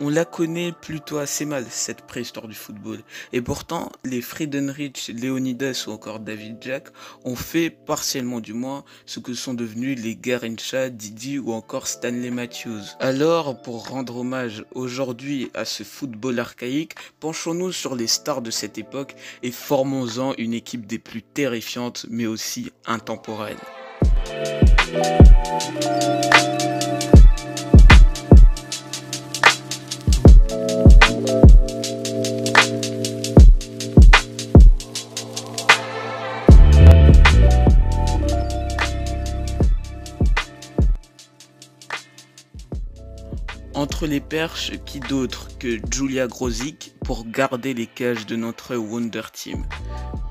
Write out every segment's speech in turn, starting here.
On la connaît plutôt assez mal, cette préhistoire du football. Et pourtant, les Friedenrich, Leonidas ou encore David Jack ont fait, partiellement du moins, ce que sont devenus les Garincha, Didi ou encore Stanley Matthews. Alors, pour rendre hommage aujourd'hui à ce football archaïque, penchons-nous sur les stars de cette époque et formons-en une équipe des plus terrifiantes mais aussi intemporelles. Entre les perches, qui d'autre que Julia Grosic pour garder les cages de notre Wonder Team.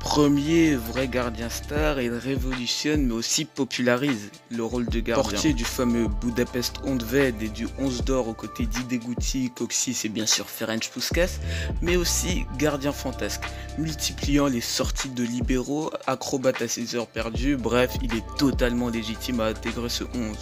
Premier vrai gardien star, il révolutionne mais aussi popularise le rôle de gardien. Portier du fameux Budapest Ondved et du 11 d'or aux côtés d'Idegouti, Coxis et bien sûr Ferenc Puskas, mais aussi gardien fantasque, multipliant les sorties de libéraux, acrobate à ses heures perdues, bref, il est totalement légitime à intégrer ce 11.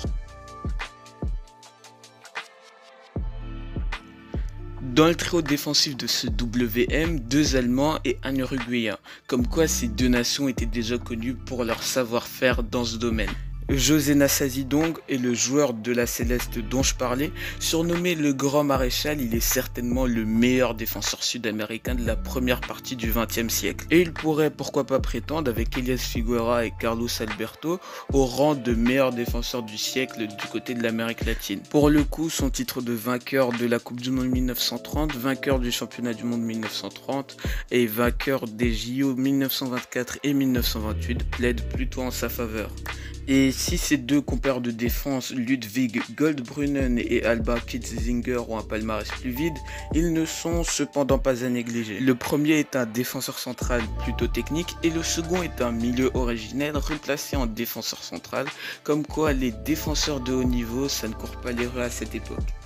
Dans le trio défensif de ce WM, deux Allemands et un Uruguayen, comme quoi ces deux nations étaient déjà connues pour leur savoir-faire dans ce domaine. José Nassasi donc est le joueur de la Céleste dont je parlais. Surnommé le Grand Maréchal, il est certainement le meilleur défenseur sud-américain de la première partie du XXe siècle. Et il pourrait pourquoi pas prétendre avec Elias Figuera et Carlos Alberto au rang de meilleur défenseur du siècle du côté de l'Amérique latine. Pour le coup, son titre de vainqueur de la Coupe du Monde 1930, vainqueur du Championnat du Monde 1930 et vainqueur des JO 1924 et 1928 plaide plutôt en sa faveur. Et si ces deux compères de défense, Ludwig Goldbrunnen et Alba Kitzinger, ont un palmarès plus vide, ils ne sont cependant pas à négliger. Le premier est un défenseur central plutôt technique et le second est un milieu originel replacé en défenseur central, comme quoi les défenseurs de haut niveau, ça ne court pas les rues à cette époque.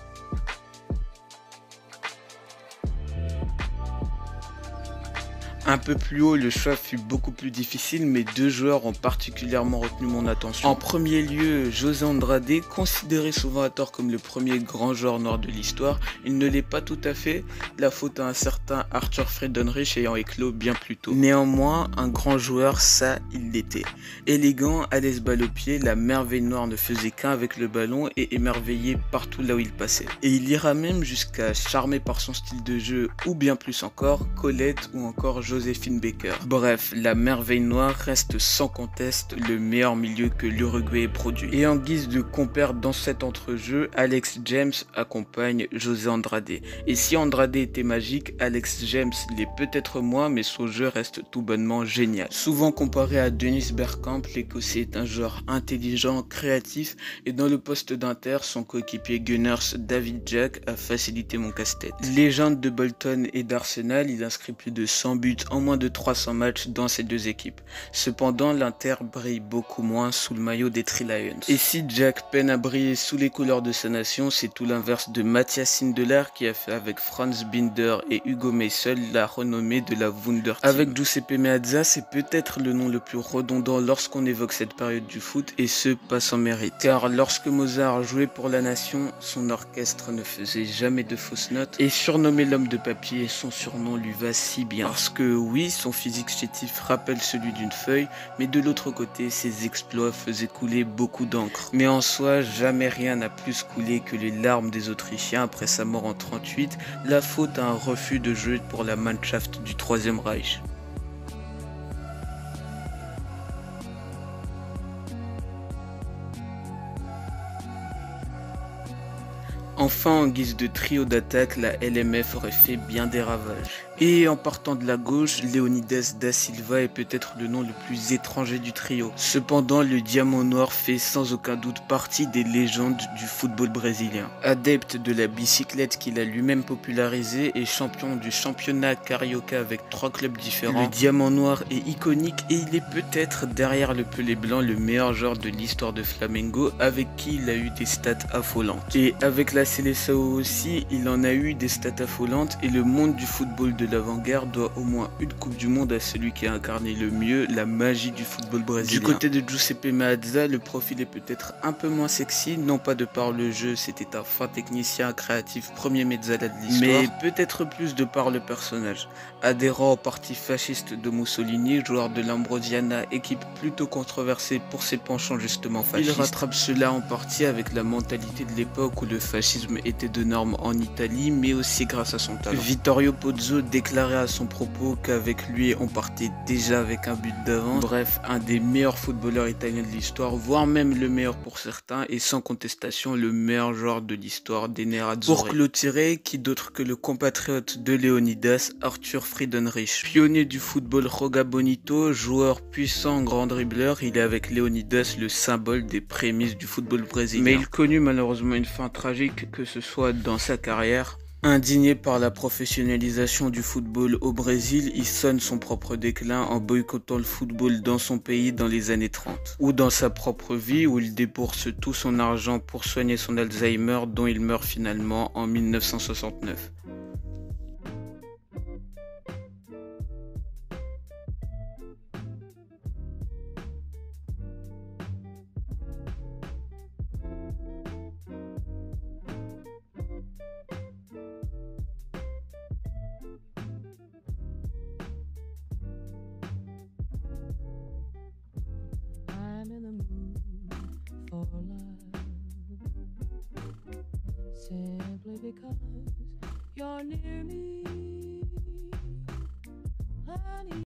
Un peu plus haut, le choix fut beaucoup plus difficile, mais deux joueurs ont particulièrement retenu mon attention. En premier lieu, José Andrade, considéré souvent à tort comme le premier grand joueur noir de l'histoire, il ne l'est pas tout à fait, la faute à un certain Arthur Friedenreich ayant éclos bien plus tôt. Néanmoins, un grand joueur, ça, il l'était. Élégant, à l'aise balle au pied, la merveille noire ne faisait qu'un avec le ballon et émerveillait partout là où il passait. Et il ira même jusqu'à charmer par son style de jeu, ou bien plus encore, Colette ou encore José Joséphine Baker. Bref, la merveille noire reste sans conteste le meilleur milieu que l'Uruguay ait produit. Et en guise de compère dans cet entrejeu, Alex James accompagne José Andrade. Et si Andrade était magique, Alex James l'est peut-être moins, mais son jeu reste tout bonnement génial. Souvent comparé à Denis Bergkamp, l'Écossais est un joueur intelligent, créatif, et dans le poste d'Inter, son coéquipier Gunners David Jack a facilité mon casse-tête. Légende de Bolton et d'Arsenal, il inscrit plus de 100 buts en moins de 300 matchs dans ces deux équipes. Cependant, l'Inter brille beaucoup moins sous le maillot des Tri Lions. Et si Jack peine à briller sous les couleurs de sa nation, c'est tout l'inverse de Matthias Sindelar qui a fait avec Franz Binder et Hugo Meissel la renommée de la Wunder Avec Giuseppe Meazza, c'est peut-être le nom le plus redondant lorsqu'on évoque cette période du foot et ce pas sans mérite. Car lorsque Mozart jouait pour la nation, son orchestre ne faisait jamais de fausses notes et surnommé l'homme de papier, son surnom lui va si bien parce que oui, son physique chétif rappelle celui d'une feuille, mais de l'autre côté, ses exploits faisaient couler beaucoup d'encre. Mais en soi, jamais rien n'a plus coulé que les larmes des Autrichiens après sa mort en 38, la faute à un refus de jeu pour la Mannschaft du Troisième Reich. Enfin, en guise de trio d'attaque, la LMF aurait fait bien des ravages. Et en partant de la gauche, Leonidas da Silva est peut-être le nom le plus étranger du trio. Cependant, le Diamant Noir fait sans aucun doute partie des légendes du football brésilien. Adepte de la bicyclette qu'il a lui-même popularisée et champion du championnat Carioca avec trois clubs différents, le Diamant Noir est iconique et il est peut-être derrière le Pelé Blanc le meilleur joueur de l'histoire de Flamengo avec qui il a eu des stats affolantes. Et avec la Seleção aussi, il en a eu des stats affolantes et le monde du football de l'avant-guerre doit au moins une Coupe du Monde à celui qui a incarné le mieux la magie du football brésilien. Du côté de Giuseppe Meazza, le profil est peut-être un peu moins sexy, non pas de par le jeu, c'était un fin technicien créatif premier mezzala de l'histoire, mais peut-être plus de par le personnage. Adhérent au parti fasciste de Mussolini, joueur de l'Ambrosiana, équipe plutôt controversée pour ses penchants justement fascistes. Il rattrape cela en partie avec la mentalité de l'époque où le fascisme était de norme en Italie, mais aussi grâce à son talent. Vittorio Pozzo déclarait à son propos qu'avec lui on partait déjà avec un but d'avance. Bref, un des meilleurs footballeurs italiens de l'histoire, voire même le meilleur pour certains, et sans contestation le meilleur joueur de l'histoire des Nerazzurri. Pour clôturer, qui d'autre que le compatriote de Leonidas, Arthur Friedenreich? Pionnier du football Roga Bonito, joueur puissant, grand dribbleur, il est avec Leonidas le symbole des prémices du football brésilien. Mais il connut malheureusement une fin tragique, que ce soit dans sa carrière, Indigné par la professionnalisation du football au Brésil, il sonne son propre déclin en boycottant le football dans son pays dans les années 30. Ou dans sa propre vie où il débourse tout son argent pour soigner son Alzheimer dont il meurt finalement en 1969. Because you're near me.